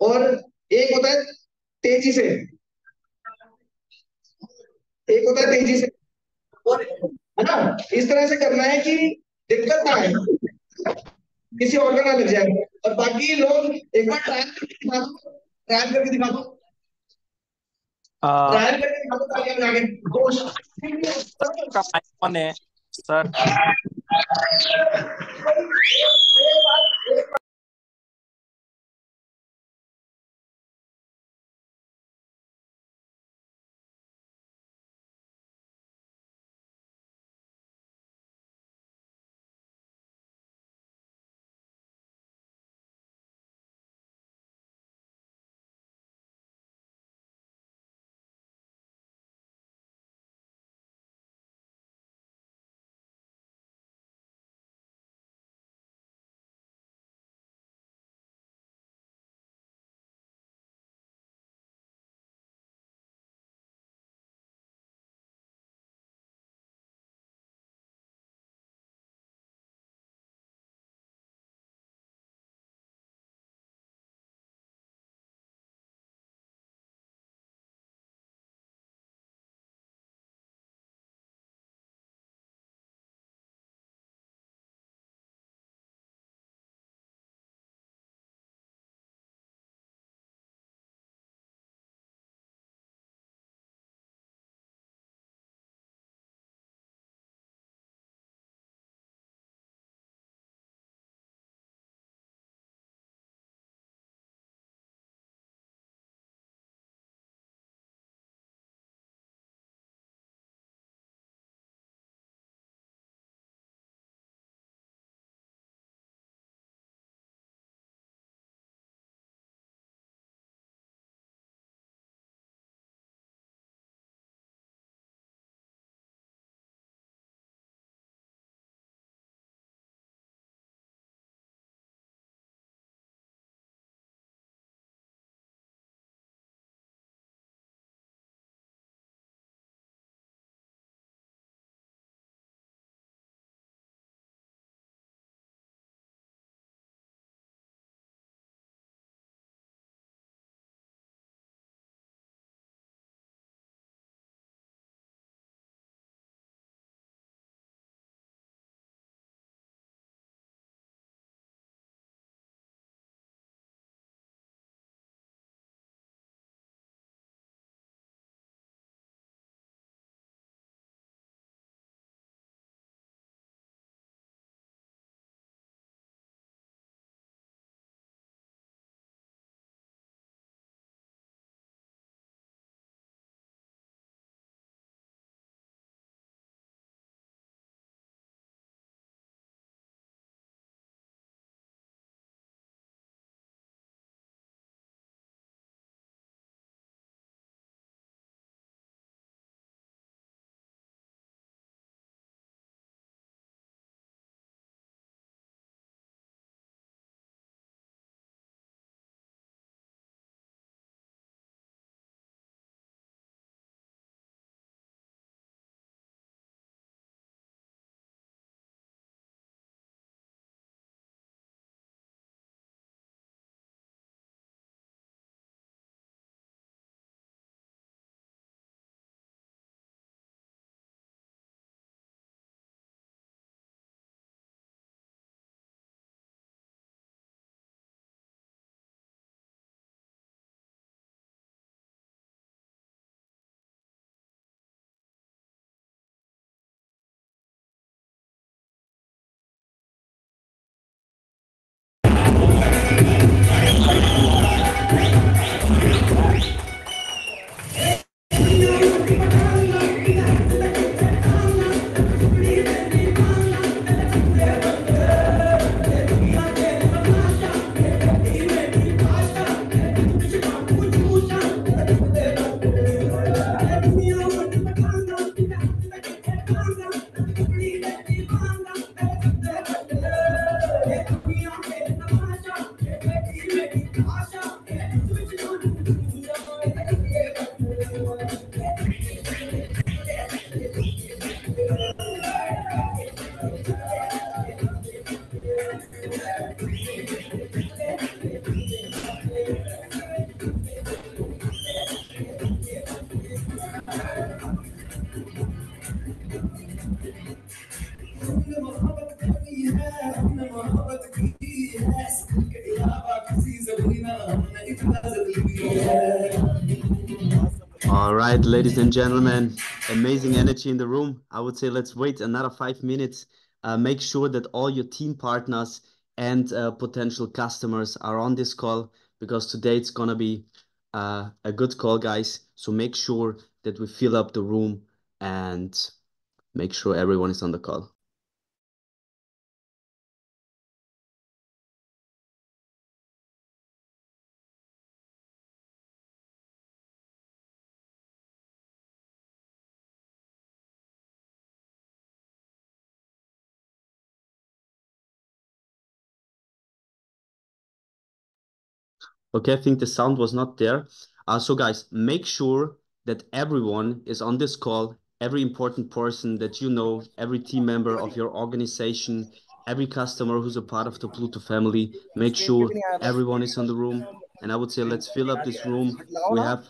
और एक होता है तेज़ी से। एक होता है तेज़ी से। और है ना इस तरह से करना है कि दिक्कत ना आए। किसी और का ना लग जाए। और बाकी लोग एक बार ट्रायल करके दिखा दो ट्रायल करके दिखा दो। ट्रायल करके दिखा दो तालियाँ बजा के का माइक है? Sir. Right, ladies and gentlemen, amazing energy in the room. I would say let's wait another five minutes. Uh, make sure that all your team partners and uh, potential customers are on this call because today it's going to be uh, a good call, guys. So make sure that we fill up the room and make sure everyone is on the call. Okay, I think the sound was not there. Uh, so guys, make sure that everyone is on this call, every important person that you know, every team member of your organization, every customer who's a part of the Pluto family, make sure everyone is on the room. And I would say, let's fill up this room. We have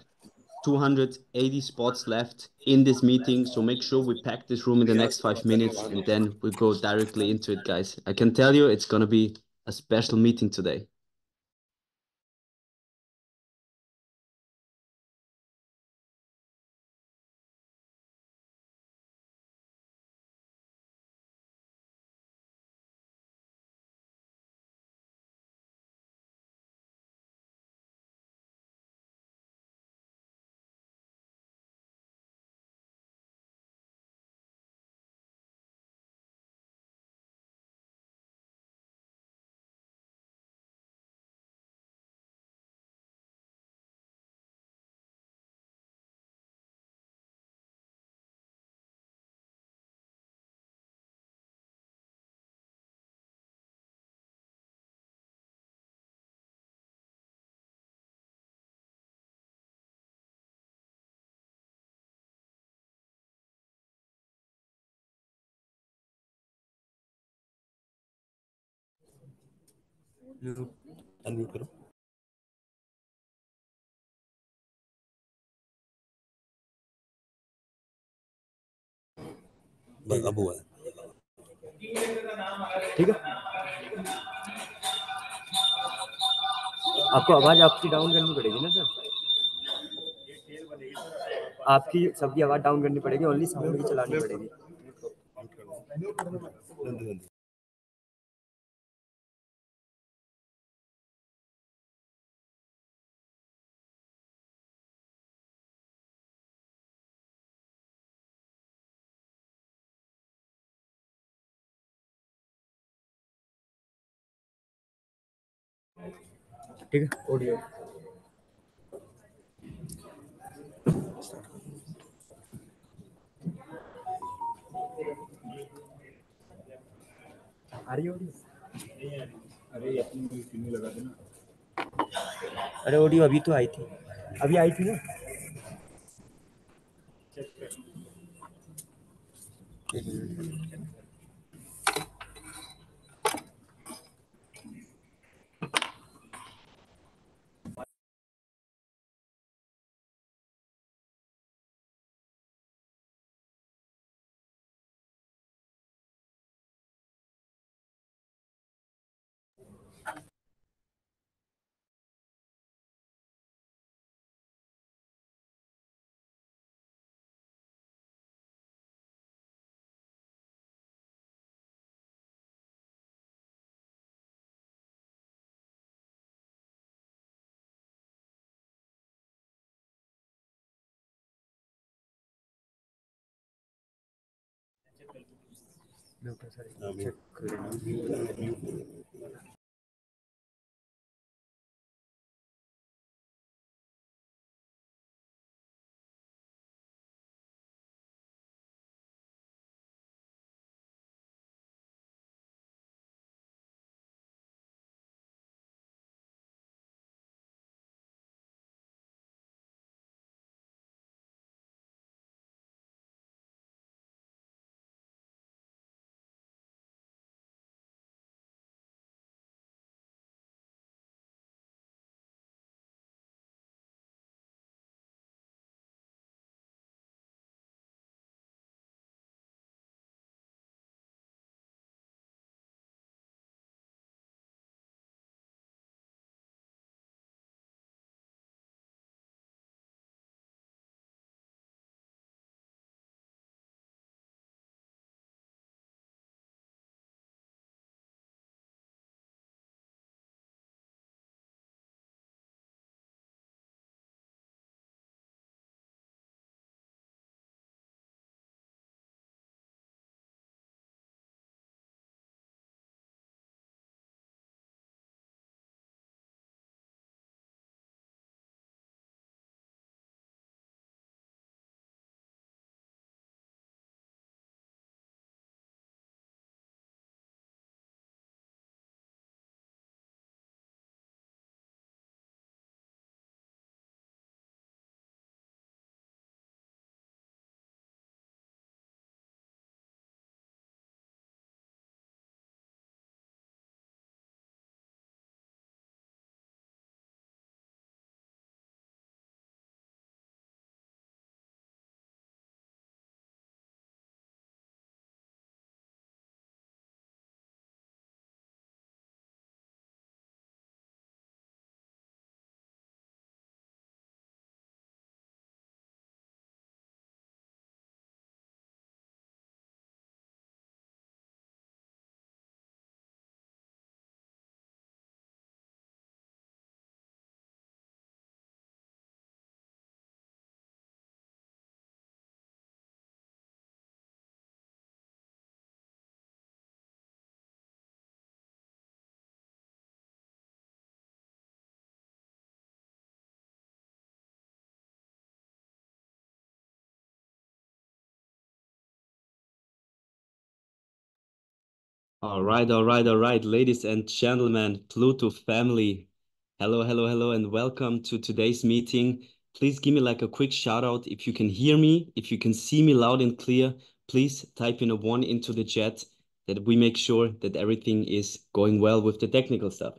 280 spots left in this meeting. So make sure we pack this room in the next five minutes and then we go directly into it, guys. I can tell you it's going to be a special meeting today. Unmute करो। बस अब हुआ है। ठीक है। आपको आवाज़ आपकी डाउन करनी पड़ेगी ना सर आपकी सबकी आवाज़ डाउन करनी पड़ेगी ओनली साउंड चलानी पड़ेगी। ठीक है? ऑडियो आ रही ऑडियो अरे अपनी लगा देना। अरे ऑडियो अभी तो आई थी। अभी आई थी ना? एक minute Lucas Arias. Amén. All right, all right, all right, ladies and gentlemen, Pluto family. Hello, hello, hello, and welcome to today's meeting. Please give me like a quick shout out if you can hear me, if you can see me loud and clear. Please type in a one into the chat that we make sure that everything is going well with the technical stuff.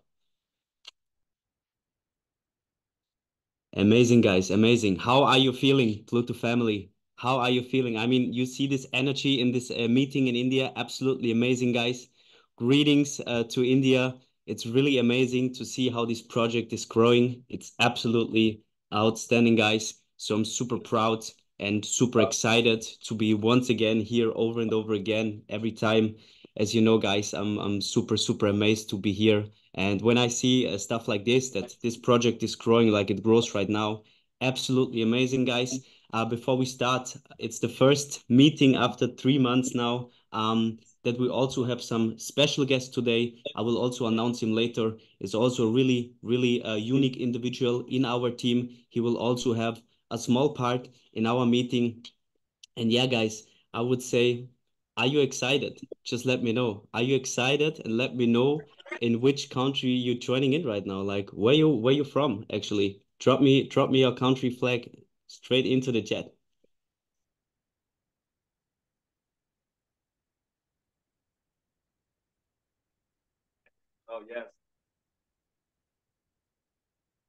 Amazing, guys, amazing. How are you feeling, Pluto family? How are you feeling? I mean, you see this energy in this uh, meeting in India. Absolutely amazing, guys. Greetings uh, to India. It's really amazing to see how this project is growing. It's absolutely outstanding, guys. So I'm super proud and super excited to be once again here over and over again every time. As you know, guys, I'm I'm super super amazed to be here. And when I see uh, stuff like this, that this project is growing like it grows right now, absolutely amazing, guys. Uh, before we start, it's the first meeting after three months now. Um, that we also have some special guests today. I will also announce him later. Is also a really, really uh, unique individual in our team. He will also have a small part in our meeting. And yeah, guys, I would say, are you excited? Just let me know. Are you excited? And let me know in which country you're joining in right now. Like where you where you from actually. Drop me drop me your country flag straight into the chat. Oh yes.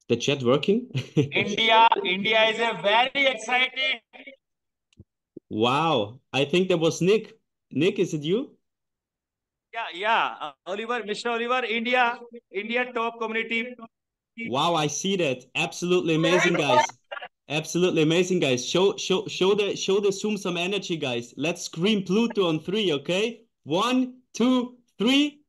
The chat working? India, India is a very exciting. Wow. I think that was Nick. Nick, is it you? Yeah, yeah. Uh, Oliver, Mr. Oliver, India, India top community. Wow, I see that. Absolutely amazing, guys. Absolutely amazing, guys. Show show show the show the Zoom some energy, guys. Let's scream Pluto on three, okay? One, two, three.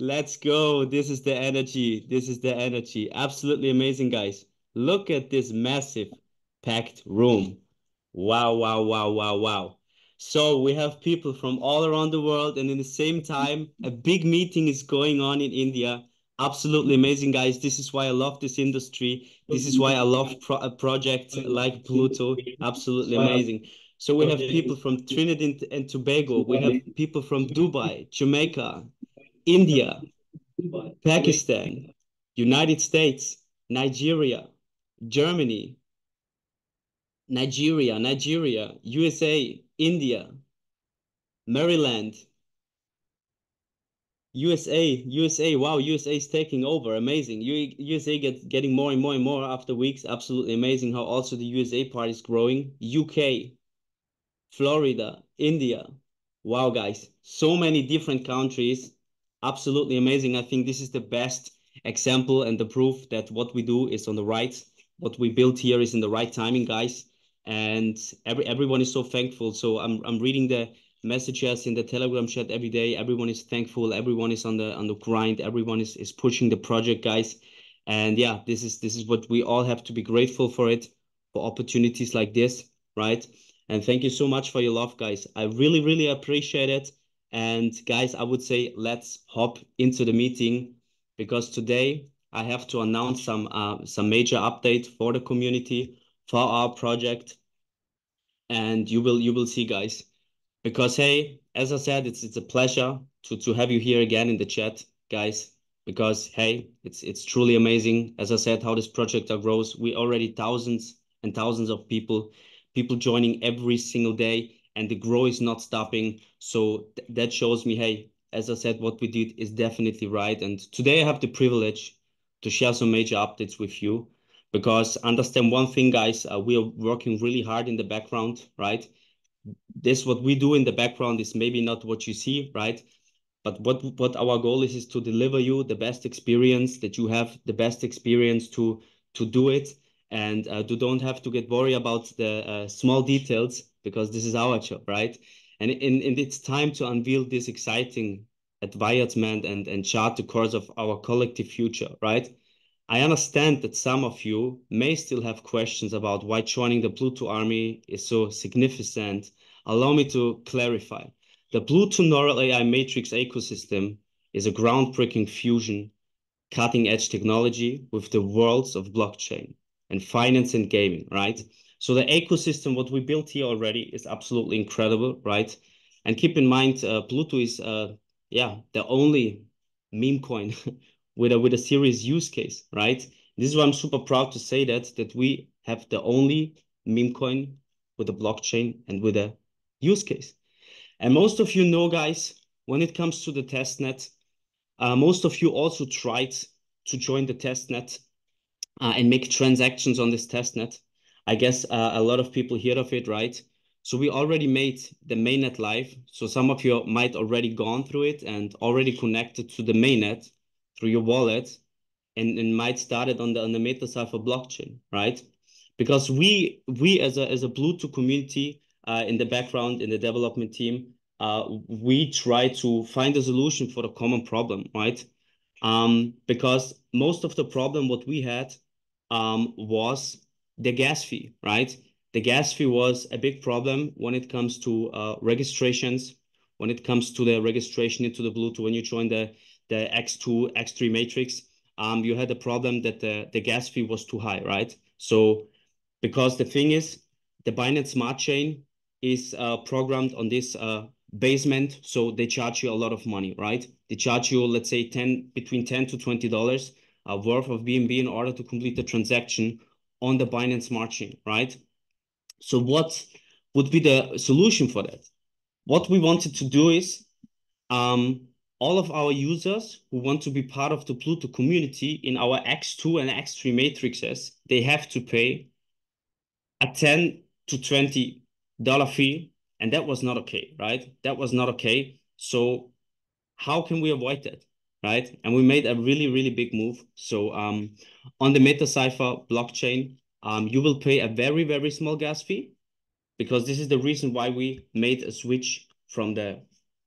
Let's go. This is the energy. This is the energy. Absolutely amazing, guys. Look at this massive packed room. Wow, wow, wow, wow, wow. So we have people from all around the world, and in the same time, a big meeting is going on in India. Absolutely amazing, guys. This is why I love this industry. This is why I love pro a project like Pluto. Absolutely amazing. So we have people from Trinidad and Tobago. We have people from Dubai, Jamaica, India, Pakistan, United States, Nigeria, Germany, Nigeria, Nigeria, USA, India, Maryland, USA, USA. Wow, USA is taking over. Amazing. U USA gets getting more and more and more after weeks. Absolutely amazing how also the USA part is growing. UK, Florida, India. Wow, guys, so many different countries. Absolutely amazing. I think this is the best example and the proof that what we do is on the right. What we built here is in the right timing, guys. And every everyone is so thankful. So I'm I'm reading the messages in the telegram chat every day. Everyone is thankful. Everyone is on the on the grind. Everyone is is pushing the project guys. And yeah this is this is what we all have to be grateful for it for opportunities like this right? And thank you so much for your love guys. I really really appreciate it. And guys i would say let's hop into the meeting because today i have to announce some uh, some major update for the community for our project. And you will you will see guys because hey, as I said, it's it's a pleasure to to have you here again in the chat, guys. Because hey, it's it's truly amazing. As I said, how this project grows. We already thousands and thousands of people, people joining every single day, and the grow is not stopping. So th that shows me, hey, as I said, what we did is definitely right. And today I have the privilege to share some major updates with you. Because understand one thing, guys, uh, we are working really hard in the background, right? This what we do in the background is maybe not what you see right? But what what our goal is is to deliver you the best experience that you have the best experience to to do it. And uh, you don't have to get worried about the uh, small details because this is our job right? And in, in it's time to unveil this exciting advancement and and chart the course of our collective future right? I understand that some of you may still have questions about why joining the Pluto army is so significant Allow me to clarify. The Pluto Neural AI Matrix ecosystem is a groundbreaking fusion, cutting edge technology with the worlds of blockchain and finance and gaming, right? So the ecosystem, what we built here already is absolutely incredible, right? And keep in mind, uh, is uh, yeah the only meme coin with a with a serious use case, right? This is why I'm super proud to say that that we have the only meme coin with a blockchain and with a use case. And most of you know, guys, when it comes to the testnet, uh, most of you also tried to join the testnet uh, and make transactions on this testnet. I guess uh, a lot of people heard of it, right? So we already made the mainnet live. So some of you might already gone through it and already connected to the mainnet through your wallet and, and might start it on the on the MetaCypher blockchain, right? Because we we as a as a Pluto community in the background in the development team, uh, we try to find a solution for the common problem, right? Um, because most of the problem what we had um, was the gas fee, right? The gas fee was a big problem when it comes to uh, registrations, when it comes to the registration into the Pluto, when you join the, the X2, X3 matrix, um, you had a problem that the, the gas fee was too high, right? So because the thing is, the Binance Smart Chain is uh, programmed on this uh, basement, so they charge you a lot of money, right? They charge you, let's say, 10 between 10 to $20 uh, worth of BNB in order to complete the transaction on the Binance Smart Chain, right? So what would be the solution for that? What we wanted to do is um, all of our users who want to be part of the Pluto community in our X2 and X3 matrices, they have to pay a 10 to 20 dollar fee and that was not okay right? That was not okay. So how can we avoid that right? And we made a really really big move. So um on the MetaCypher blockchain um you will pay a very very small gas fee because this is the reason why we made a switch from the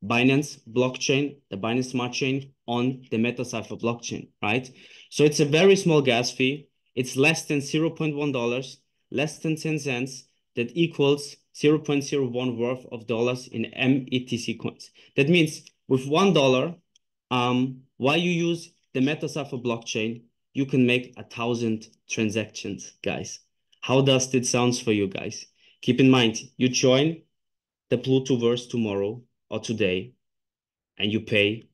Binance blockchain, the Binance Smart Chain on the MetaCypher blockchain, right? So it's a very small gas fee. It's less than $0.1, less than 10 cents. That equals 0.01 worth of dollars in METC coins. That means with $1, um, while you use the MetaCypher blockchain, you can make a thousand transactions, guys. How does it sounds for you guys? Keep in mind, you join the Plutoverse tomorrow or today, and you pay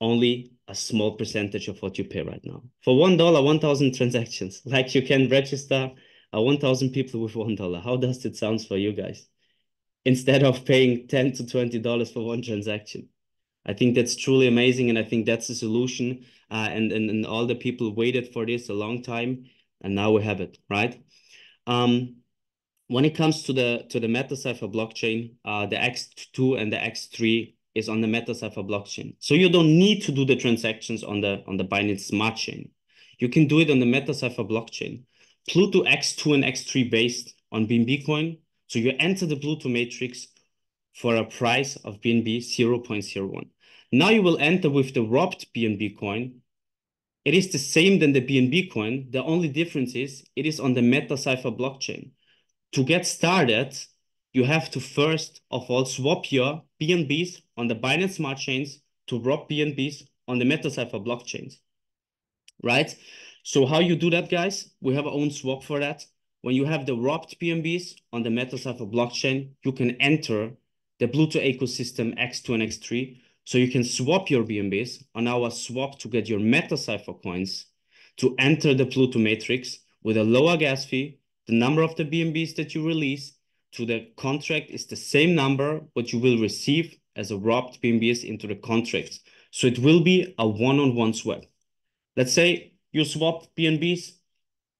only a small percentage of what you pay right now. For $1, 1,000 transactions, like you can register uh, 1,000 people with $1. How does it sound for you guys? Instead of paying 10 to $20 for one transaction. I think that's truly amazing. And I think that's the solution. Uh, and, and, and all the people waited for this a long time. And now we have it, right? Um, when it comes to the to the MetaCypher blockchain, uh, the X2 and the X3 is on the MetaCypher blockchain. So you don't need to do the transactions on the on the Binance Smart Chain. You can do it on the MetaCypher blockchain. Pluto X2 and X3 based on BNB coin. So you enter the Pluto matrix for a price of BNB 0.01. Now you will enter with the wrapped BNB coin. It is the same than the BNB coin. The only difference is it is on the MetaCypher blockchain. To get started, you have to first of all swap your BNBs on the Binance Smart Chains to wrap BNBs on the MetaCypher blockchains, right? So how you do that, guys? We have our own swap for that. When you have the wrapped BNBs on the MetaCypher blockchain, you can enter the Pluto ecosystem X2 and X3. So you can swap your BNBs on our swap to get your MetaCypher coins to enter the Pluto matrix with a lower gas fee. The number of the BNBs that you release to the contract is the same number what you will receive as a wrapped BNBs into the contract. So it will be a one-on-one -on -one swap. Let's say you swap BNBs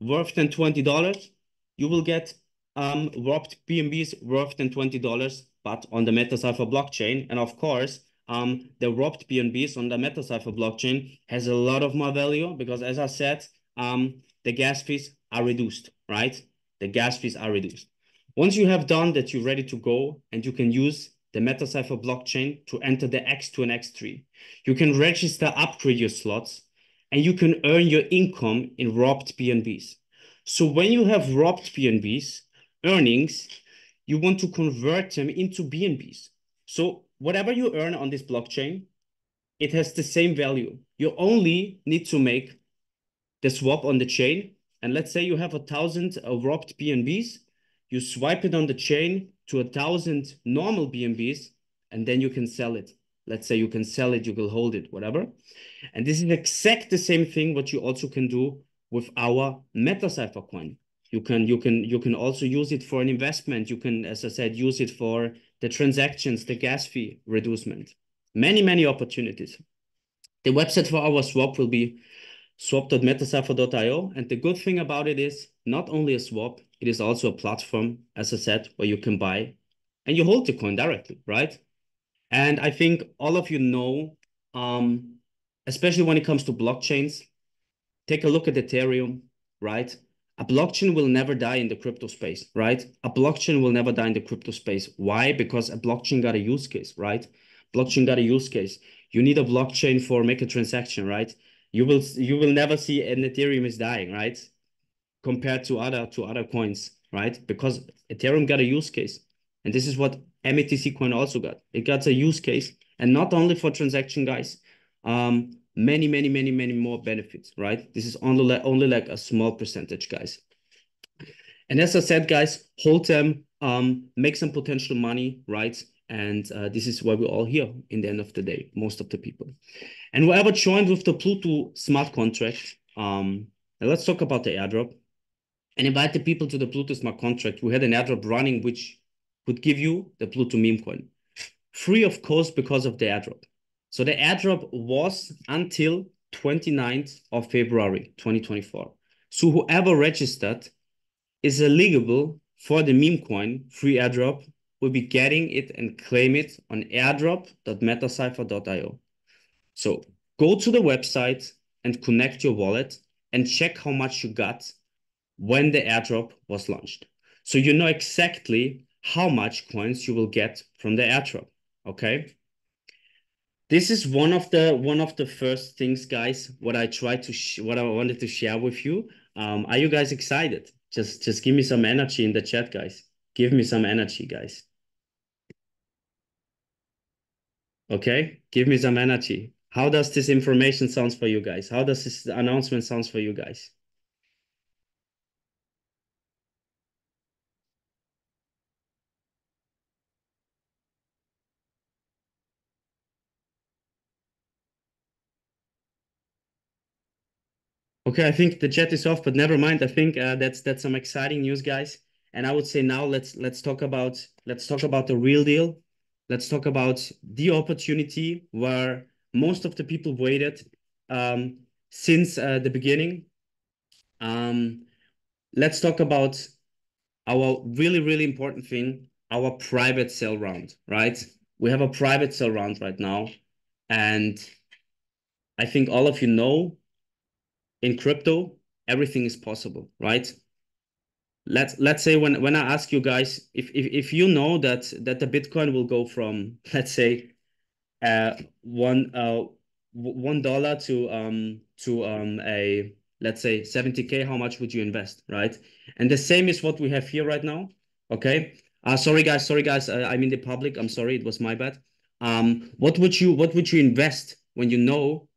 worth than $20, you will get um, wrapped BNBs worth than $20, but on the MetaCypher blockchain. And of course, um, the wrapped BNBs on the MetaCypher blockchain has a lot of more value because as I said, um, the gas fees are reduced, right? The gas fees are reduced. Once you have done that, you're ready to go and you can use the MetaCypher blockchain to enter the X2 and X3. You can register, upgrade your slots, and you can earn your income in wrapped BNBs. So when you have wrapped BNBs, earnings, you want to convert them into BNBs. So whatever you earn on this blockchain, it has the same value. You only need to make the swap on the chain. And let's say you have a thousand uh, wrapped BNBs, you swipe it on the chain to a thousand normal BNBs, and then you can sell it. Let's say you can sell it, you will hold it, whatever. And this is exact the same thing what you also can do with our MetaCypher coin. You can you can you can also use it for an investment. You can, as I said, use it for the transactions, the gas fee reducement. Many many opportunities. The website for our swap will be swap.metacypher.io. And the good thing about it is not only a swap, it is also a platform, as I said, where you can buy and you hold the coin directly, right? And I think all of you know, um, especially when it comes to blockchains, take a look at Ethereum, right? A blockchain will never die in the crypto space, right? A blockchain will never die in the crypto space. Why? Because a blockchain got a use case, right? Blockchain got a use case. You need a blockchain for make a transaction, right? You will you will never see an Ethereum is dying, right? Compared to other to other coins, right? Because Ethereum got a use case. And this is what METC coin also got. It got a use case and not only for transaction guys. Um, many, many, many, many more benefits, right? This is only like, only like a small percentage, guys. And as I said, guys, hold them, um, make some potential money, right? And uh, this is why we're all here in the end of the day, most of the people. And whoever joined with the Pluto smart contract, um, let's talk about the airdrop and invite the people to the Pluto smart contract. We had an airdrop running, which would give you the Pluto meme coin free of course because of the airdrop. So the airdrop was until 29th of February 2024. So whoever registered is eligible for the meme coin free airdrop will be getting it and claim it on airdrop.metacypher.io. So go to the website and connect your wallet and check how much you got when the airdrop was launched. So you know exactly how much coins you will get from the airdrop, okay? this is one of the one of the first things guys what i tried to what i wanted to share with you. Um are you guys excited? Just just give me some energy in the chat guys. Give me some energy guys. Okay? Give me some energy. How does this information sounds for you guys? How does this announcement sounds for you guys Okay, I think the chat is off, but never mind. I think uh, that's that's some exciting news, guys. And I would say now let's let's talk about let's talk about the real deal. Let's talk about the opportunity where most of the people waited um, since uh, the beginning. Um, let's talk about our really really important thing, our private sale round, right? We have a private sale round right now, and I think all of you know in crypto, everything is possible, right? Let's let's say when when I ask you guys if if, if you know that that the Bitcoin will go from let's say uh one uh one dollar to um to um a let's say 70k how much would you invest right? And the same is what we have here right now okay? Uh sorry guys sorry guys uh, i'm in the public i'm sorry it was my bad. Um what would you what would you invest when you know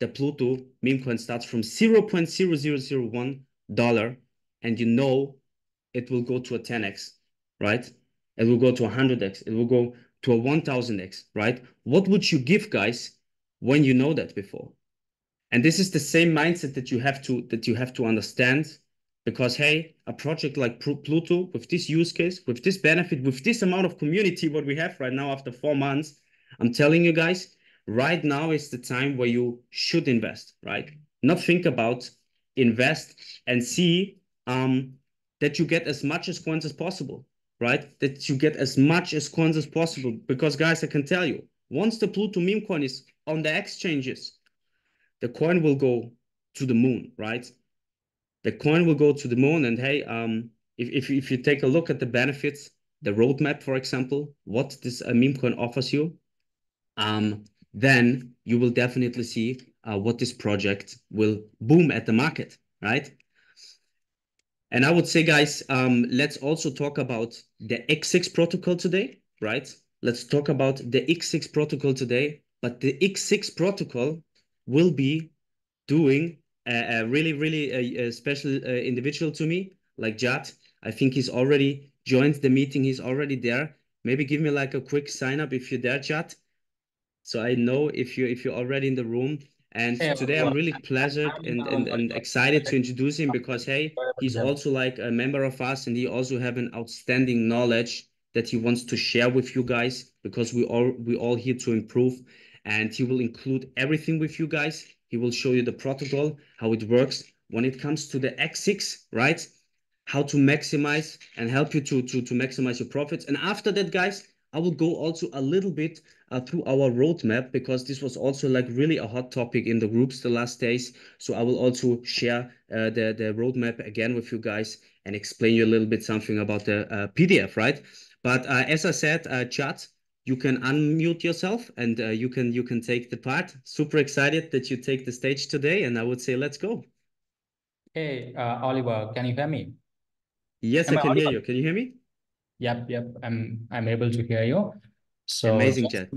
the Pluto meme coin starts from 0.0001 dollar and you know it will go to a 10x, right? It will go to 100x. It will go to a 1000x, right? What would you give guys when you know that before? And this is the same mindset that you have to that you have to understand because hey, a project like Pluto with this use case, with this benefit, with this amount of community what we have right now after 4 months, I'm telling you guys, right now is the time where you should invest, right? Not think about invest and see um, that you get as much as coins as possible, right? That you get as much as coins as possible. Because guys, I can tell you, once the Pluto meme coin is on the exchanges, the coin will go to the moon, right? The coin will go to the moon. And hey, um, if, if, if you take a look at the benefits, the roadmap, for example, what this uh, meme coin offers you, um, then you will definitely see uh, what this project will boom at the market, right? And I would say, guys, um, let's also talk about the X6 protocol today, right? Let's talk about the X6 protocol today. But the X6 protocol will be doing a, a really, really a, a special uh, individual to me, like Jad. I think he's already joined the meeting. He's already there. maybe give me like a quick sign up if you're there, chat. So I know if you if you're already in the room. And today I'm really pleasured and, and, and excited to introduce him because hey, he's also like a member of us and he also have an outstanding knowledge that he wants to share with you guys because we all we all here to improve and he will include everything with you guys. He will show you the protocol, how it works when it comes to the X6, right? How to maximize and help you to to to maximize your profits. And after that, guys, I will go also a little bit uh, through our roadmap because this was also like really a hot topic in the groups the last days. So I will also share uh, the, the roadmap again with you guys and explain you a little bit something about the uh, PDF, right? But uh, as I said, uh, chat, you can unmute yourself and uh, you can you can take the part. Super excited that you take the stage today, and I would say let's go. Hey, uh, Oliver, can you hear me? Yes, Am I I can hear you. Can you hear me? Yep, yep. I'm I'm able to hear you. So Amazing, just-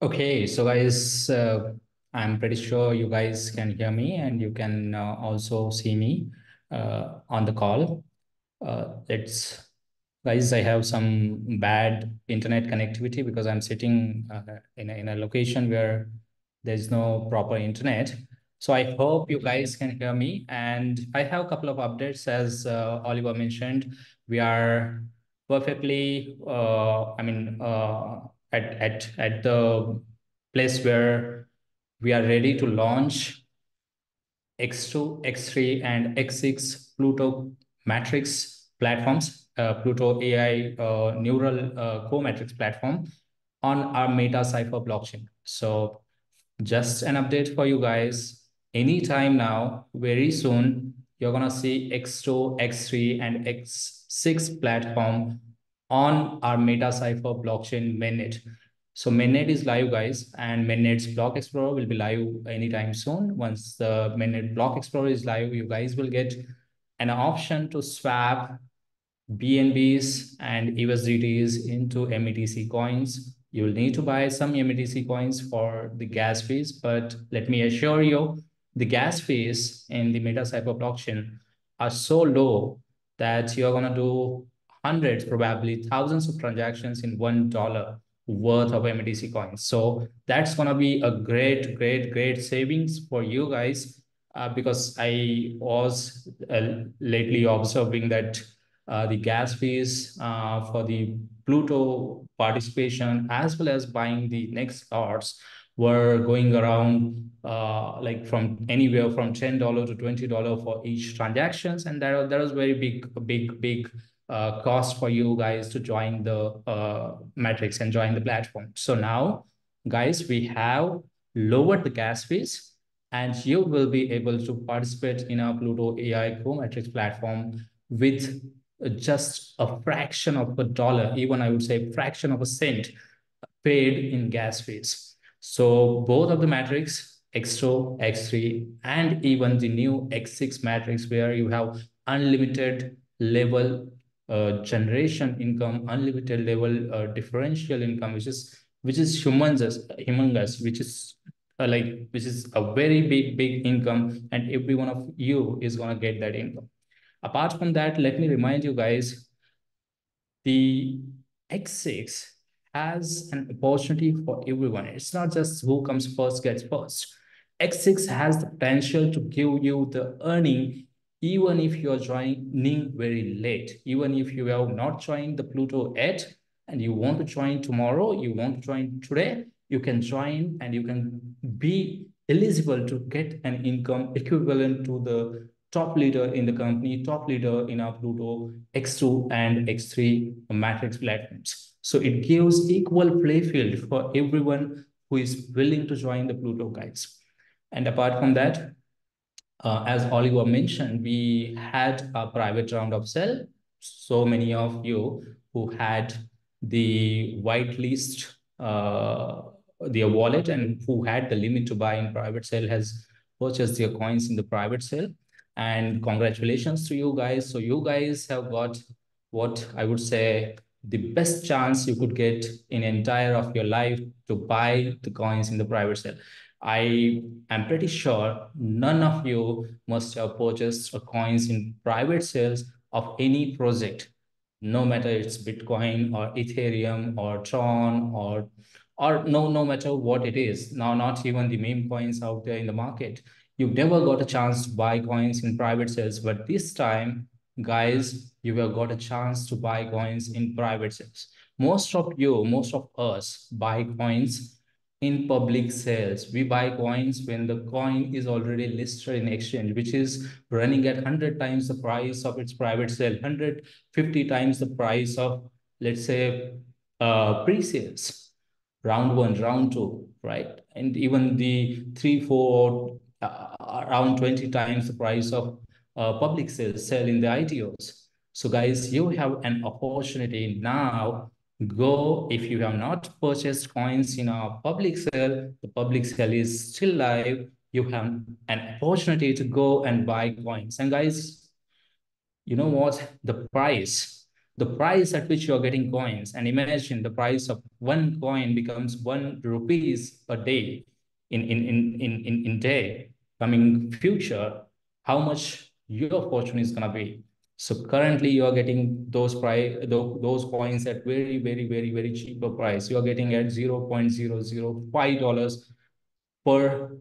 Okay, so guys, uh, I'm pretty sure you guys can hear me and you can uh, also see me uh, on the call. Uh, let's, guys, I have some bad internet connectivity because I'm sitting uh, in a, in a location where there's no proper internet. So I hope you guys can hear me. And I have a couple of updates as uh, Oliver mentioned. We are perfectly, uh, I mean, uh, at, at, at the place where we are ready to launch X2, X3, and X6 Pluto matrix platforms, Pluto AI uh, neural uh, core matrix platform on our MetaCypher blockchain. So just an update for you guys. Anytime now, very soon, you're gonna see X2, X3, and X6 platform on our MetaCypher blockchain mainnet. So mainnet is live, guys, and mainnet's block explorer will be live anytime soon. Once the mainnet block explorer is live, you guys will get an option to swap BNBs and USDTs into METC coins. You will need to buy some METC coins for the gas fees, but let me assure you, the gas fees in the MetaCypher blockchain are so low that you're gonna do hundreds, probably thousands of transactions in one dollar worth of METC coins. So that's gonna be a great, great, great savings for you guys uh, because I was uh, lately observing that the gas fees uh, for the Pluto participation as well as buying the next lots were going around uh, like from anywhere from $10 to $20 for each transactions. And that, that was very big, big, big uh, cost for you guys to join the uh, matrix and join the platform. So now, guys, we have lowered the gas fees and you will be able to participate in our Pluto AI Co-Matrix platform with just a fraction of a dollar, even I would say fraction of a cent paid in gas fees. So both of the matrix, X2, X3, and even the new X6 matrix where you have unlimited level uh, generation income, unlimited level uh, differential income, which is which is humongous, humongous, which is uh, like which is a very big, big income, and every one of you is gonna get that income. Apart from that, let me remind you guys, the X6 has an opportunity for everyone. It's not just who comes first gets first. X6 has the potential to give you the earning even if you're joining very late, even if you have not joined the Pluto yet and you want to join tomorrow, you want to join today, you can join and you can be eligible to get an income equivalent to the top leader in the company, top leader in our Pluto X2 and X3 matrix platforms. So it gives equal play field for everyone who is willing to join the Pluto guys. And apart from that, uh, as Oliver mentioned, we had a private round of sale. So many of you who had the whitelist, uh, their wallet and who had the limit to buy in private sale has purchased their coins in the private sale. And congratulations to you guys. So you guys have got what I would say the best chance you could get in entire of your life to buy the coins in the private sale. I am pretty sure none of you must have purchased coins in private sales of any project, no matter it's Bitcoin or Ethereum or Tron or or no, no matter what it is. Now, not even the meme coins out there in the market. You've never got a chance to buy coins in private sales, but this time, guys, you have got a chance to buy coins in private sales. Most of you, most of us buy coins in public sales. We buy coins when the coin is already listed in exchange, which is running at 100 times the price of its private sale, 150 times the price of, let's say, uh, pre-sales, round one, round two, right? And even the three, four, around 20 times the price of uh, public sales, sell in the ITOs. So guys, you have an opportunity now. Go if you have not purchased coins in a public sale the public sale is still live. You have an opportunity to go and buy coins. And guys you know what? The price the price at which you're getting coins. And imagine the price of one coin becomes one rupees a day in in in in in, in day coming future how much your fortune is going to be so currently you are getting those price those coins at very, very, very, very cheaper price. You are getting at $0.005 per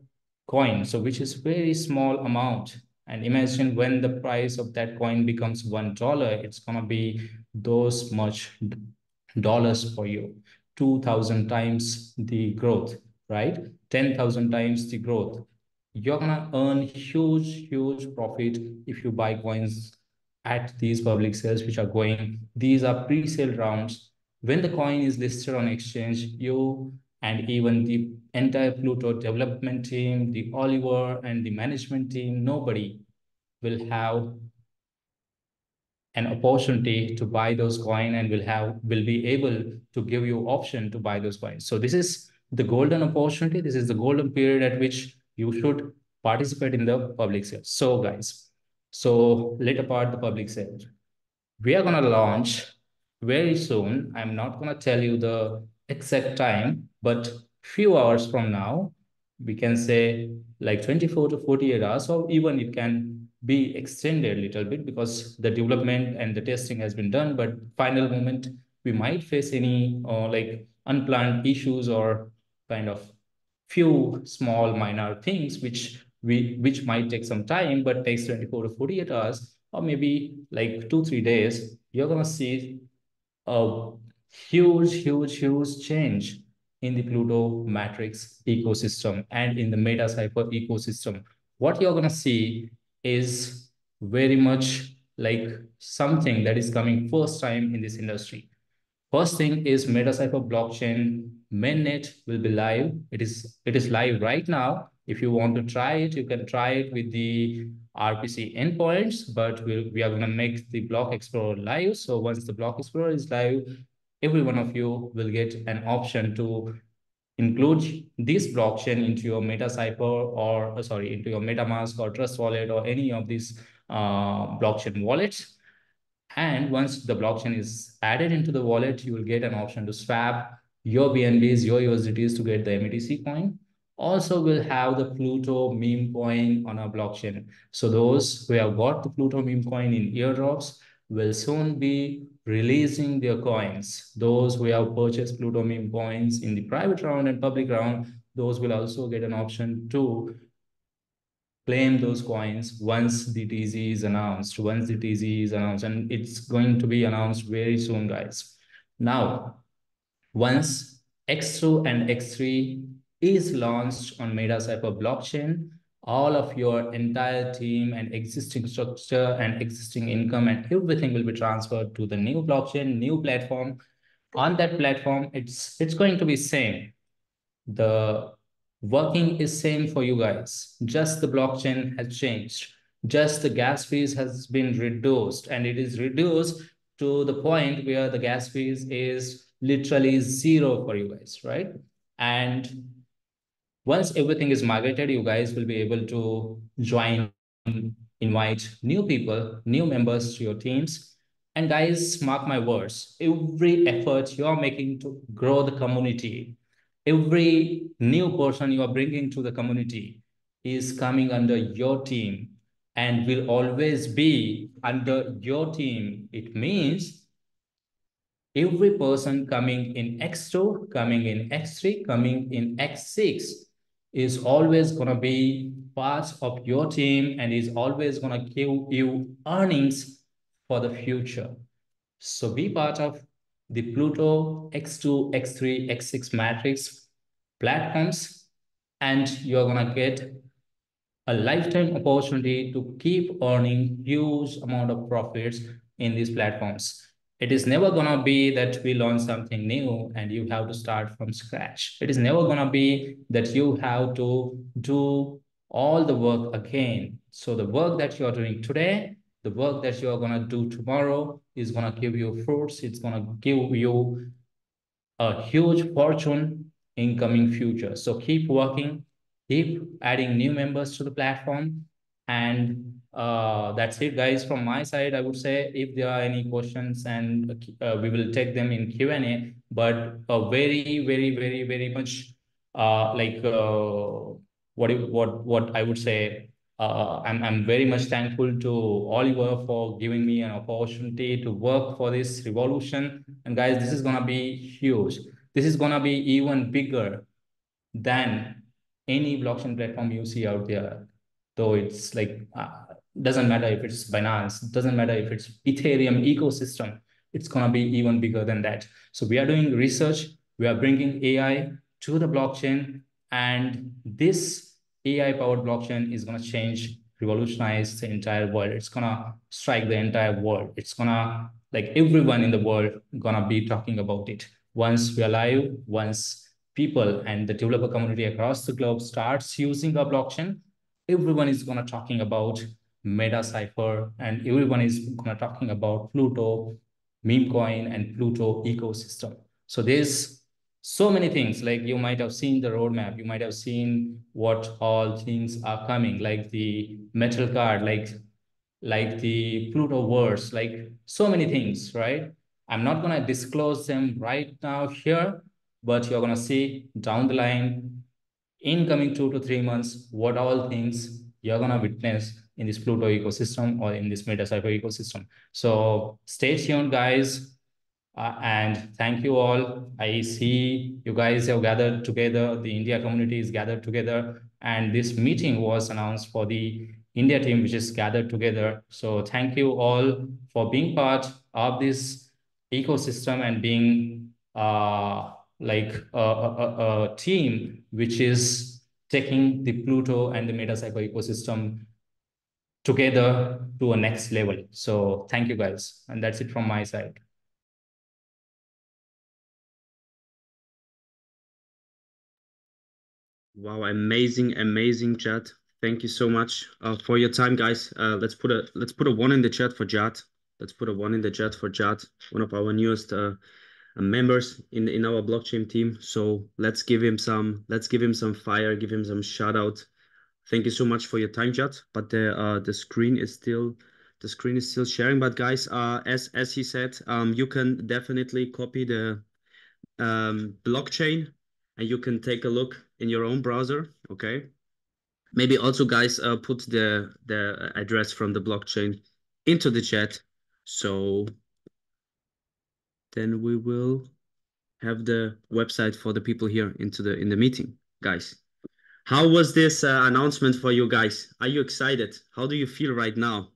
coin. So which is very small amount. And imagine when the price of that coin becomes $1, it's gonna be those much dollars for you. 2000 times the growth, right? 10,000 times the growth. You're gonna earn huge, huge profit if you buy coins at these public sales which are going. These are pre-sale rounds. When the coin is listed on exchange, you and even the entire Pluto development team, the Oliver and the management team, nobody will have an opportunity to buy those coin and will have will be able to give you option to buy those coins. So this is the golden opportunity. This is the golden period at which you should participate in the public sale. So guys, so let apart the public sale. We are going to launch very soon. I'm not going to tell you the exact time, but few hours from now, we can say like 24 to 48 hours, or even it can be extended a little bit because the development and the testing has been done, but final moment, we might face any uh, like unplanned issues or kind of few small minor things which we, which might take some time, but takes 24 to 48 hours, or maybe like two, three days, you're going to see a huge, huge, huge change in the Pluto matrix ecosystem and in the MetaCypher ecosystem. What you're going to see is very much like something that is coming first time in this industry. First thing is MetaCypher blockchain mainnet will be live. It is it is live right now. If you want to try it, you can try it with the RPC endpoints, but we'll, we are going to make the Block Explorer live. So once the Block Explorer is live, every one of you will get an option to include this blockchain into your MetaCypher or, sorry, into your MetaMask or Trust Wallet or any of these uh, blockchain wallets. And once the blockchain is added into the wallet, you will get an option to swap your BNBs, your USDTs to get the METC coin also we'll have the Pluto meme coin on our blockchain. So those who have got the Pluto meme coin in airdrops will soon be releasing their coins. Those who have purchased Pluto meme coins in the private round and public round, those will also get an option to claim those coins once the TZ is announced, once the TZ is announced, and it's going to be announced very soon, guys. Now, once X2 and X3 is launched on MetaCypher blockchain, all of your entire team and existing structure and existing income and everything will be transferred to the new blockchain, new platform. On that platform, it's it's going to be same. The working is same for you guys. Just the blockchain has changed. Just the gas fees has been reduced and it is reduced to the point where the gas fees is literally zero for you guys, right? And once everything is migrated, you guys will be able to join, invite new people, new members to your teams. And guys, mark my words, every effort you are making to grow the community, every new person you are bringing to the community is coming under your team and will always be under your team. It means every person coming in X2, coming in X3, coming in X6 is always going to be part of your team and is always going to give you earnings for the future. So be part of the Pluto X2, X3, X6 matrix platforms, and you're going to get a lifetime opportunity to keep earning huge amount of profits in these platforms. It is never going to be that we launch something new and you have to start from scratch. It is never going to be that you have to do all the work again. So the work that you are doing today, the work that you are going to do tomorrow is going to give you fruits. It's going to give you a huge fortune in coming future. So keep working, keep adding new members to the platform. And uh, that's it, guys. From my side, I would say if there are any questions and uh, we will take them in Q&A, but a very, very, very, very much uh, like uh, what, what, what I would say, uh, I'm, I'm very much thankful to Oliver for giving me an opportunity to work for this revolution. And guys, this is going to be huge. This is going to be even bigger than any blockchain platform you see out there. Though it's like, uh, doesn't matter if it's Binance, doesn't matter if it's Ethereum ecosystem, it's going to be even bigger than that. So we are doing research, we are bringing AI to the blockchain, and this AI powered blockchain is going to change, revolutionize the entire world. It's going to strike the entire world. It's going to, like everyone in the world, going to be talking about it. Once we are live, once people and the developer community across the globe starts using a blockchain, everyone is going to talking about MetaCypher and everyone is going to talking about Pluto, meme coin and Pluto ecosystem. So there's so many things like you might have seen the roadmap. You might have seen what all things are coming like the metal card, like, like the Pluto verse, like so many things, right? I'm not going to disclose them right now here, but you're going to see down the line in coming two to three months, what all things you're going to witness in this Pluto ecosystem or in this MetaCypher ecosystem. So stay tuned, guys. Uh, and thank you all. I see you guys have gathered together. The India community is gathered together. And this meeting was announced for the India team, which is gathered together. So thank you all for being part of this ecosystem and being uh, like a, a, a, team which is taking the Pluto and the MetaCypher ecosystem together to a next level. So thank you guys. And that's it from my side. Wow, amazing, amazing chat. Thank you so much uh, for your time, guys. Uh, let's put a let's put a one in the chat for Jad. Let's put a one in the chat for Jad, one of our newest uh, members in in our blockchain team. So let's give him some let's give him some fire, give him some shout out. Thank you so much for your time, Jad. But the uh, the screen is still the screen is still sharing. But guys, uh, as as he said, um, you can definitely copy the um, blockchain and you can take a look in your own browser. Okay. Maybe also, guys, uh, put the the address from the blockchain into the chat. So then we will have the website for the people here into the in the meeting, guys. How was this uh, announcement for you guys? Are you excited? How do you feel right now?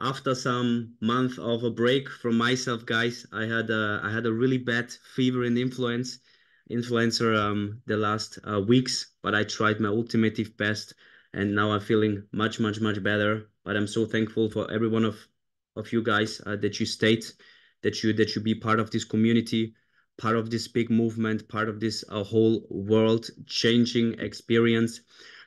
After some month of a break from myself, guys, I had a, I had a really bad fever and influence influencer um, the last uh, weeks, but I tried my ultimate best, and now I'm feeling much, much, much better. But I'm so thankful for every one of of you guys uh, that you stayed, that you that you be part of this community, part of this big movement, part of this uh, whole world changing experience.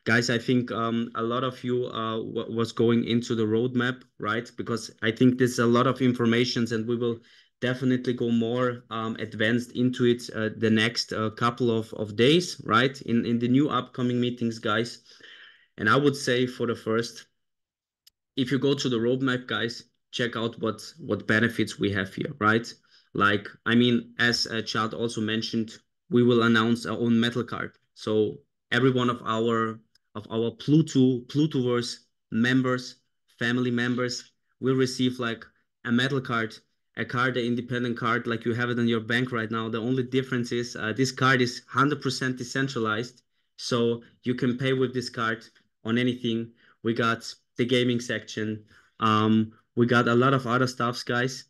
Guys, I think um, a lot of you uh, was going into the roadmap, right? Because I think there's a lot of informations, and we will definitely go more um, advanced into it uh, the next uh, couple of, of days, right? In, in the new upcoming meetings, guys. And I would say for the first, if you go to the roadmap, guys, check out what what benefits we have here, right? Like, I mean, as uh, Chad also mentioned, we will announce our own metal card. So every one of our of our Pluto Plutoverse members, family members, will receive like a metal card, a card, an independent card, like you have it in your bank right now. The only difference is uh, this card is 100% decentralized, so you can pay with this card on anything. We got the gaming section. Um, we got a lot of other stuffs, guys.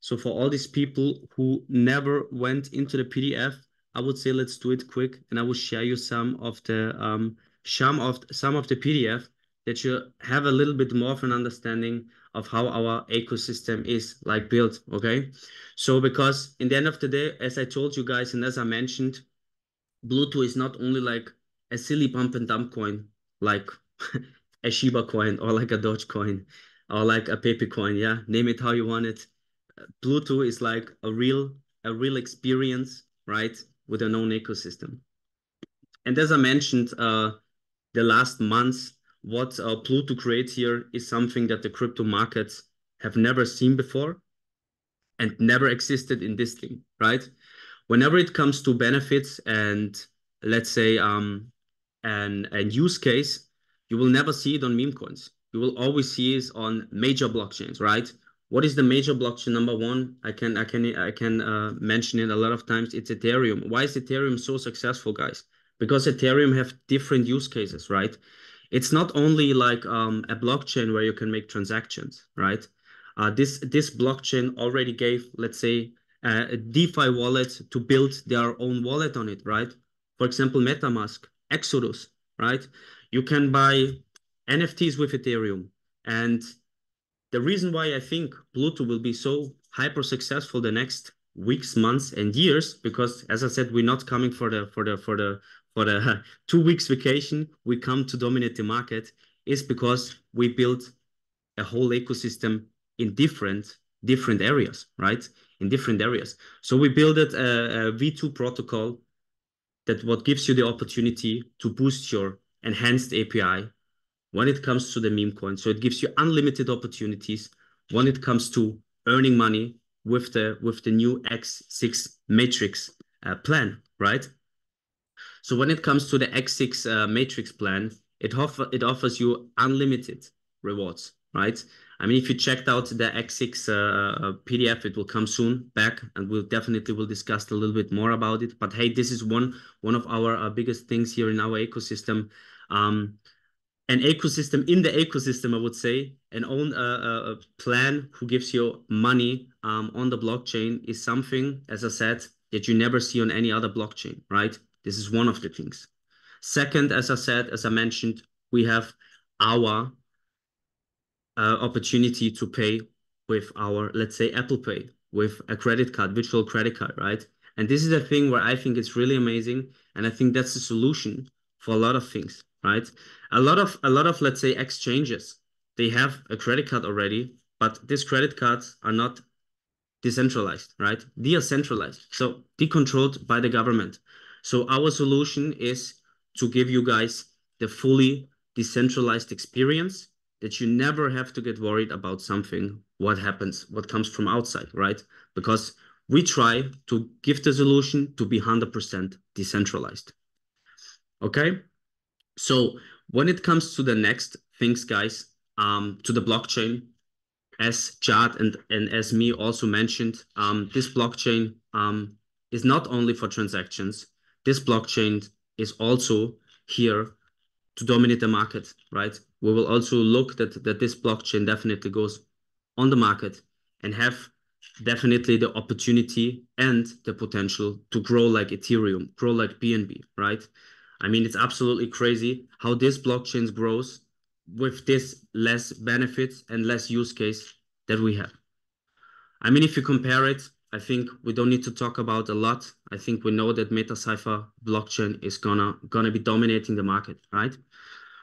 So for all these people who never went into the PDF, I would say let's do it quick, and I will share you some of the um, some of some of the PDF that you have a little bit more of an understanding of how our ecosystem is like built. Okay, so because in the end of the day, as I told you guys, and as I mentioned, Pluto is not only like a silly pump and dump coin, like a Shiba coin or like a Doge coin or like a Pepe coin. Yeah, name it how you want it. Pluto is like a real a real experience, right, with a known ecosystem. And as I mentioned, uh, the last months, what uh, Pluto creates here is something that the crypto markets have never seen before and never existed in this thing, right? Whenever it comes to benefits and let's say um, an, an use case, you will never see it on meme coins. You will always see it on major blockchains, right? What is the major blockchain number one? I can I can I can uh, mention it a lot of times. It's Ethereum. Why is Ethereum so successful, guys? Because Ethereum have different use cases, right? It's not only like um, a blockchain where you can make transactions, right? Uh, this this blockchain already gave, let's say, uh, a DeFi wallet to build their own wallet on it, right? For example, MetaMask, Exodus, right? You can buy NFTs with Ethereum. And the reason why I think Pluto will be so hyper successful the next weeks, months, and years, because as I said, we're not coming for the for the for the for the two weeks vacation. We come to dominate the market, is because we built a whole ecosystem in different different areas, right? In different areas. So we built a a V2 protocol that what gives you the opportunity to boost your enhanced API when it comes to the meme coin. So it gives you unlimited opportunities when it comes to earning money with the with the new X6 matrix uh, plan, right? So when it comes to the X6 uh, matrix plan, it offer it offers you unlimited rewards, right? I mean, if you checked out the X6 uh, PDF, it will come soon back, and we'll definitely will discuss a little bit more about it. But hey, this is one one of our uh, biggest things here in our ecosystem. Um, an ecosystem in the ecosystem, I would say, an own uh, uh, plan who gives you money um, on the blockchain is something, as I said, that you never see on any other blockchain, right? This is one of the things. Second, as I said, as I mentioned, we have our uh, opportunity to pay with our, let's say, Apple Pay with a credit card, virtual credit card, right? And this is a thing where I think it's really amazing, and I think that's the solution for a lot of things, right? A lot of a lot of let's say exchanges, they have a credit card already, but these credit cards are not decentralized, right? They are centralized, so decontrolled by the government. So our solution is to give you guys the fully decentralized experience that you never have to get worried about something, what happens, what comes from outside, right? Because we try to give the solution to be 100% decentralized. Okay, so when it comes to the next things, guys, um, to the blockchain, as Chad and, and as me also mentioned, um, this blockchain um, is not only for transactions. This blockchain is also here to dominate the market, right? We will also look that, that this blockchain definitely goes on the market and have definitely the opportunity and the potential to grow like Ethereum, grow like BNB, right? I mean, it's absolutely crazy how this blockchain grows with this less benefits and less use case that we have. I mean, if you compare it, I think we don't need to talk about a lot. I think we know that MetaCypher blockchain is gonna gonna be dominating the market, right?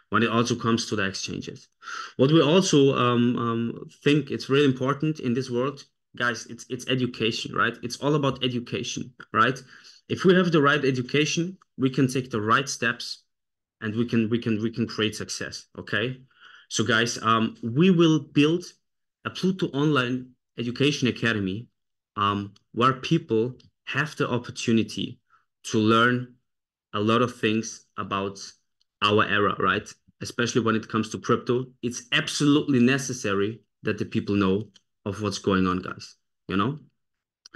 When it also comes to the exchanges. What we also um, um, think it's really important in this world, guys, it's it's education, right? It's all about education, right? If we have the right education, we can take the right steps and we can we can we can create success okay so guys um we will build a Pluto online education academy um, where people have the opportunity to learn a lot of things about our era, right? Especially when it comes to crypto, it's absolutely necessary that the people know of what's going on, guys, you know,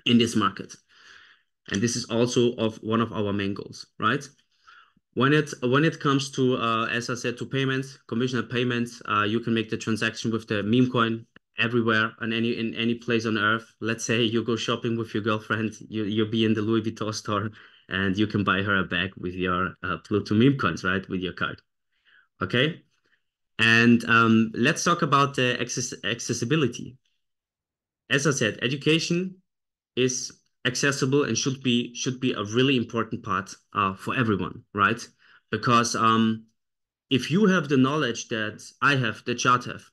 in this market. And this is also of one of our main goals, right? When it when it comes to uh, as I said to payments, commissioner payments, uh, you can make the transaction with the meme coin everywhere and any in any place on earth. Let's say you go shopping with your girlfriend, you you'll be in the Louis Vuitton store, and you can buy her a bag with your uh, Pluto meme coins, right, with your card. Okay, and um, let's talk about the access accessibility. As I said, education is accessible and should be should be a really important part uh, for everyone, right? Because um, if you have the knowledge that I have, that Chad have,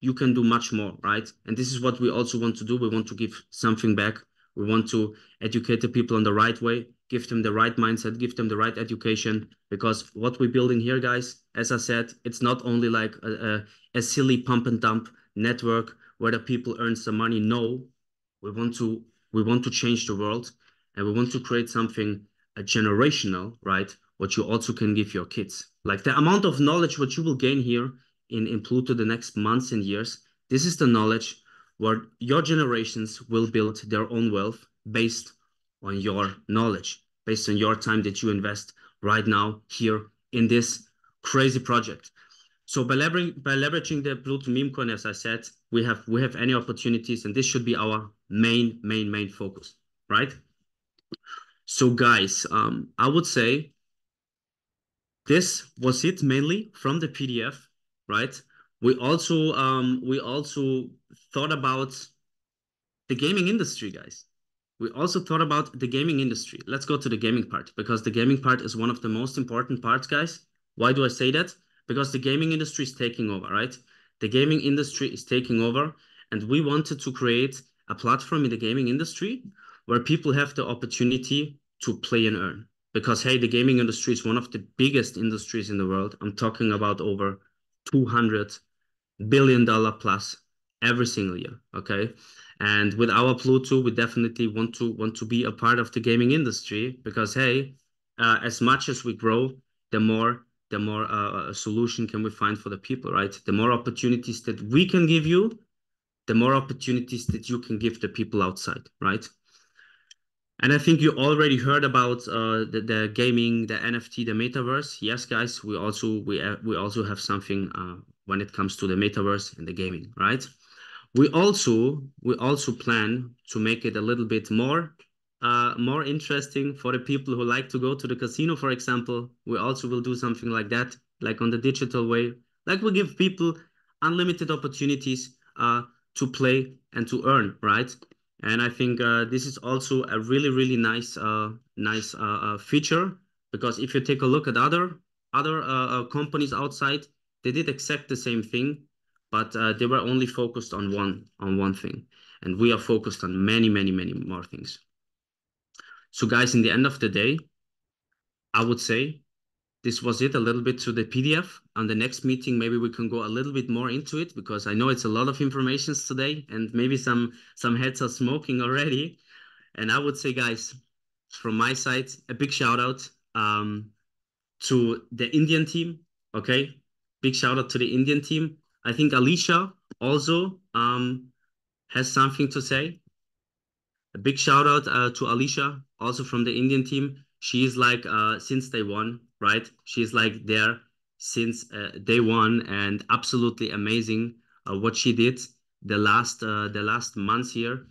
you can do much more, right? And this is what we also want to do. We want to give something back. We want to educate the people on the right way, give them the right mindset, give them the right education. Because what we're building here, guys, as I said, it's not only like a, a, a silly pump and dump network where the people earn some money. No, we want to we want to change the world, and we want to create something a generational, right? What you also can give your kids. Like the amount of knowledge what you will gain here in, in Pluto the next months and years. This is the knowledge where your generations will build their own wealth based on your knowledge, based on your time that you invest right now here in this crazy project. So by leveraging by leveraging the Pluto meme coin, as I said, we have we have any opportunities, and this should be our main main main focus, right? So guys, um, I would say this was it mainly from the PDF right? We also um, we also thought about the gaming industry, guys. We also thought about the gaming industry. Let's go to the gaming part because the gaming part is one of the most important parts, guys. Why do I say that? Because the gaming industry is taking over, right? The gaming industry is taking over, and we wanted to create a platform in the gaming industry where people have the opportunity to play and earn. Because hey, the gaming industry is one of the biggest industries in the world. I'm talking about over 200 billion dollar plus every single year okay? And with our pluto we definitely want to want to be a part of the gaming industry because hey uh, as much as we grow the more the more uh, a solution can we find for the people right? The more opportunities that we can give you the more opportunities that you can give the people outside right and I think you already heard about uh, the, the gaming, the NFT, the metaverse. Yes, guys, we also we uh, we also have something uh, when it comes to the metaverse and the gaming, right? We also we also plan to make it a little bit more uh, more interesting for the people who like to go to the casino, for example. We also will do something like that, like on the digital way. Like we give people unlimited opportunities uh, to play and to earn, right? And I think uh, this is also a really, really nice, uh, nice uh, uh feature because if you take a look at other other uh, uh, companies outside, they did exact the same thing, but they were only focused on one on one thing, and we are focused on many, many, many more things. So, guys, in the end of the day, I would say this was it a little bit to the PDF. On the next meeting, maybe we can go a little bit more into it because I know it's a lot of information today and maybe some some heads are smoking already. And I would say, guys, from my side, a big shout out um, to the Indian team. Okay, big shout out to the Indian team. I think Alicia also um, has something to say. A big shout out uh, to Alicia, also from the Indian team. She is like uh, since day one right? She's like there since uh, day one and absolutely amazing uh, what she did the last uh, the last months here.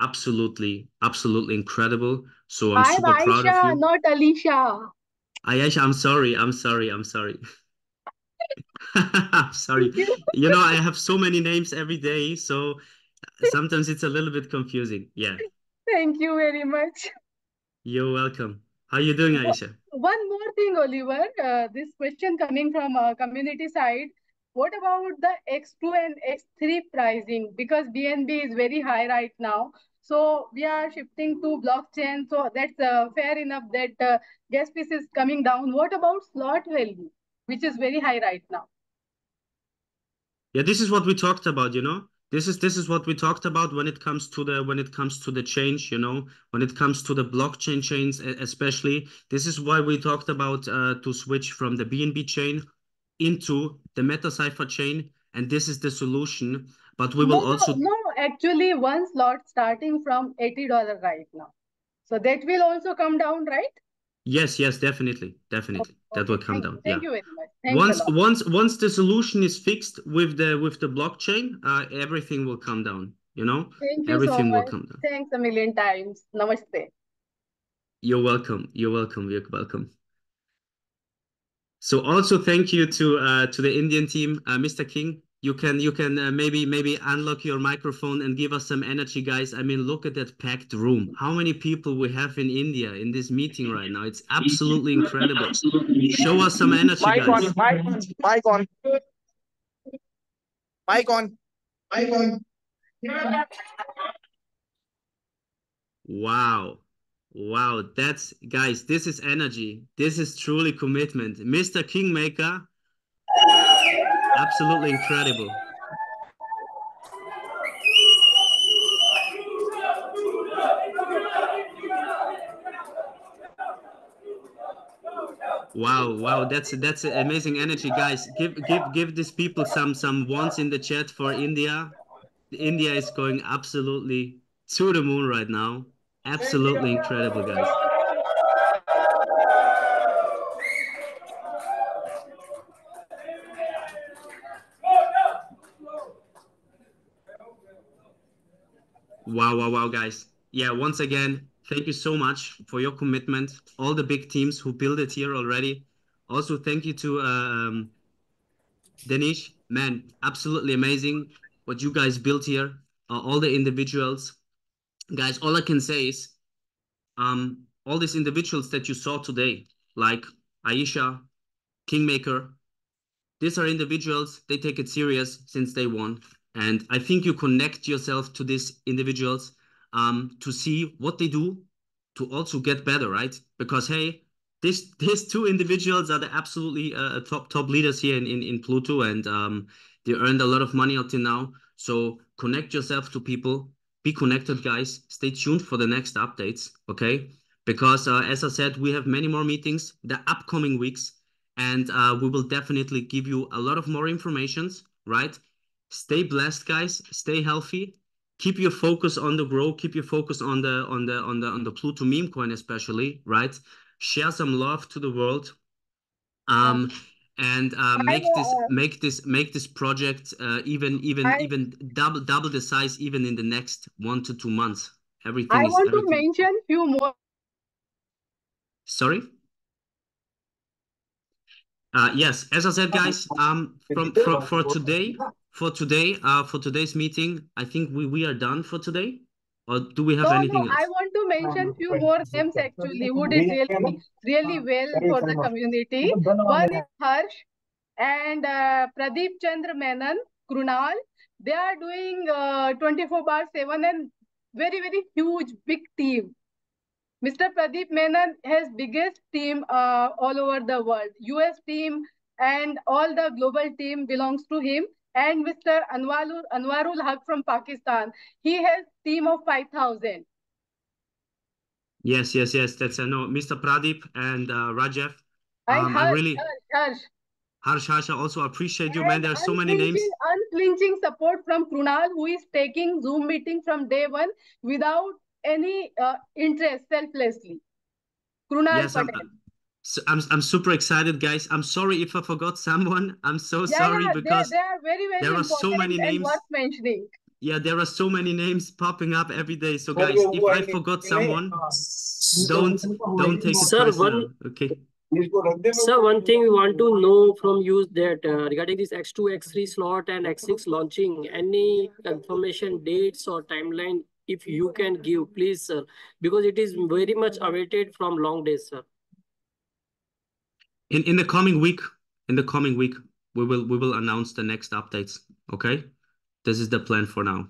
Absolutely, absolutely incredible. So I'm, I'm super Aisha, proud of you. Not Alicia. Ayesha, I'm sorry. I'm sorry. I'm sorry. I'm sorry. You know, I have so many names every day, so sometimes it's a little bit confusing. Yeah. Thank you very much. You're welcome. How are you doing, Aisha? One more thing, Oliver. Uh, this question coming from a community side. What about the X2 and X3 pricing? Because BNB is very high right now. So we are shifting to blockchain. So that's uh, fair enough that uh, gas piece is coming down. What about slot value, which is very high right now? Yeah, this is what we talked about, you know. This is this is what we talked about when it comes to the when it comes to the change you know when it comes to the blockchain chains especially. This is why we talked about uh, to switch from the bnb chain into the MetaCypher chain and this is the solution. But we will no, also no actually one slot starting from $80 right now. So that will also come down right yes yes definitely definitely. Okay. that will come thank, down thank yeah. you very much Thanks once once once the solution is fixed with the with the blockchain uh, everything will come down you know? Thank you everything so will much. come down. Thanks a million times. Namaste. You're welcome you're welcome you're welcome. So also thank you to uh to the indian team. Uh, mr king you can you can uh, maybe maybe unlock your microphone and give us some energy guys. I mean look at that packed room. How many people we have in india in this meeting right now? It's absolutely incredible. Show us some energy mic guys. on mic on mic on. Mic on. Wow. Wow. That's guys this is energy. This is truly commitment. Mr kingmaker absolutely incredible. Wow wow that's that's amazing energy guys. Give give give these people some some ones in the chat for india. India is going absolutely to the moon right now. Absolutely incredible guys wow wow wow guys. Yeah once again thank you so much for your commitment. All the big teams who build it here already. Also thank you to um Danish. Man absolutely amazing what you guys built here uh, all the individuals. Guys all i can say is um all these individuals that you saw today like aisha kingmaker these are individuals they take it serious since day one and i think you connect yourself to these individuals um to see what they do to also get better right? Because hey this these two individuals are the absolutely uh, top top leaders here in, in in pluto and um they earned a lot of money until now. So connect yourself to people be connected guys. Stay tuned for the next updates okay? Because uh, as i said we have many more meetings the upcoming weeks and uh, we will definitely give you a lot of more informations right stay blessed guys. Stay healthy. Keep your focus on the grow. Keep your focus on the on the on the on the pluto meme coin especially right? Share some love to the world. Um and uh, make this make this make this project uh, even even I- even double double the size even in the next one to two months. Everything I is want to everything. mention few more. sorry? Uh yes. As i said guys um from for, for today for today uh for today's meeting i think we we are done for today or do we have No, anything no, else I want to mention few more names actually who did really, really well for the community. One is Harsh and uh, Pradeep Chandra Menon, Krunal. They are doing uh, 24 bar 7 and very, very huge, big team. Mr. Pradeep Menon has biggest team uh, all over the world. US team and all the global team belongs to him. And Mr. Anwarul, Anwarul Haq from Pakistan, he has team of 5,000. yes yes yes that's i know mr pradeep and uh rajev And um i Harsh, really Harsh, Harsh. harsh I also appreciate you man there are so many names unflinching- support from Krunal, who is taking Zoom meeting from day one without any uh, interest, selflessly. Krunal yes I'm, Patel. So I'm i'm super excited guys i'm sorry if i forgot someone i'm so yeah, sorry yeah, because they, they are very, very there are so many names. worth mentioning. yeah there are so many names popping up every day so guys if i forgot someone don't don't take it Sir, personal one- okay Sir, one thing we want to know from you that uh, regarding this X2, X3 slot and X6 launching, any confirmation dates or timeline, if you can give, please, sir, because it is very much awaited from long days, sir. In in the coming week in the coming week we will we will announce the next updates okay? This is the plan for now.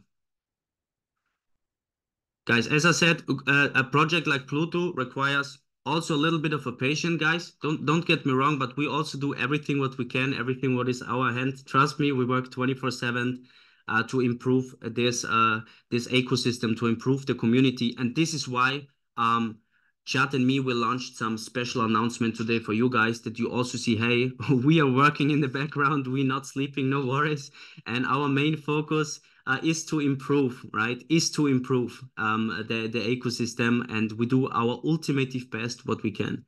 Guys as i said uh, a project like pluto requires also a little bit of a patient guys. Don't don't get me wrong but we also do everything what we can everything what is our hand. Trust me we work 24 7 uh, to improve this uh, this ecosystem, to improve the community. And this is why um, Chad and me will launch some special announcement today for you guys that you also see, hey, we are working in the background, we're not sleeping, no worries. And our main focus uh, is to improve, right? Is to improve um, the, the ecosystem and we do our ultimate best what we can.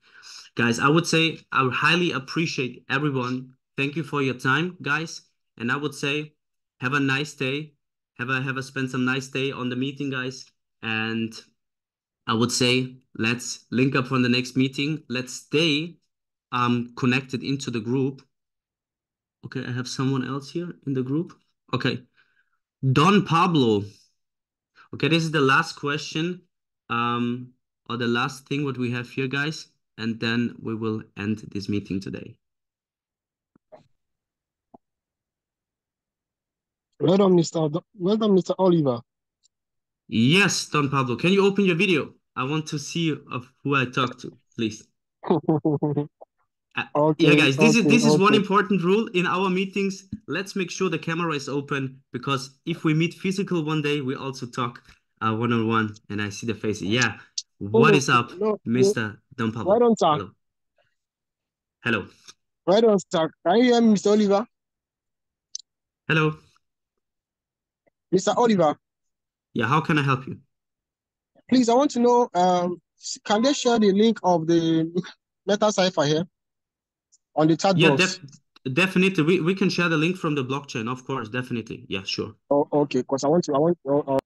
Guys, I would say I highly appreciate everyone. Thank you for your time, guys. And I would say have a nice day. Have a have a spend some nice day on the meeting, guys. And I would say let's link up for the next meeting. Let's stay um connected into the group. Okay, I have someone else here in the group. Okay. Don Pablo. Okay, this is the last question. Um, or the last thing what we have here, guys and then we will end this meeting today. Well done, Mr. Do- Well done, Mr. Oliver. Yes, Don Pablo, can you open your video? I want to see of who I talk to, please. Okay, yeah, guys, this is okay, this is one important rule in our meetings. Let's make sure the camera is open because if we meet physical one day, we also talk uh, one on one, and I see the face. Yeah, what Oh, up, no, no. Mr. Don Pablo? Right on, sir. Hello. Hello. Right on, sir. Can you hear Mr. Oliver? Hello. Mr. Oliver, Yeah, how can I help you? Please, I want to know, um, can they share the link of the MetaCypher here on the chat Yeah, box? def definitely. We we can share the link from the blockchain, of course, definitely. Yeah, sure. Oh, okay, because I want to, I want, oh,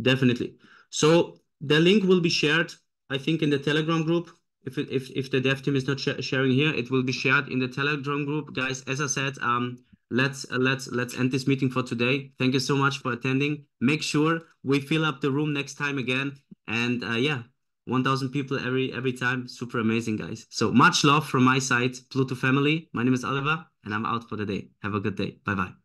Definitely. So the link will be shared, I think, in the Telegram group. If it, if if the dev team is not sh sharing here, it will be shared in the Telegram group, guys. As I said, um, let's uh, let's let's end this meeting for today. Thank you so much for attending. Make sure we fill up the room next time again, and uh, yeah, 1,000 people every every time. Super amazing, guys. So much love from my side, Pluto family. My name is Oliver, and I'm out for the day. Have a good day. Bye bye.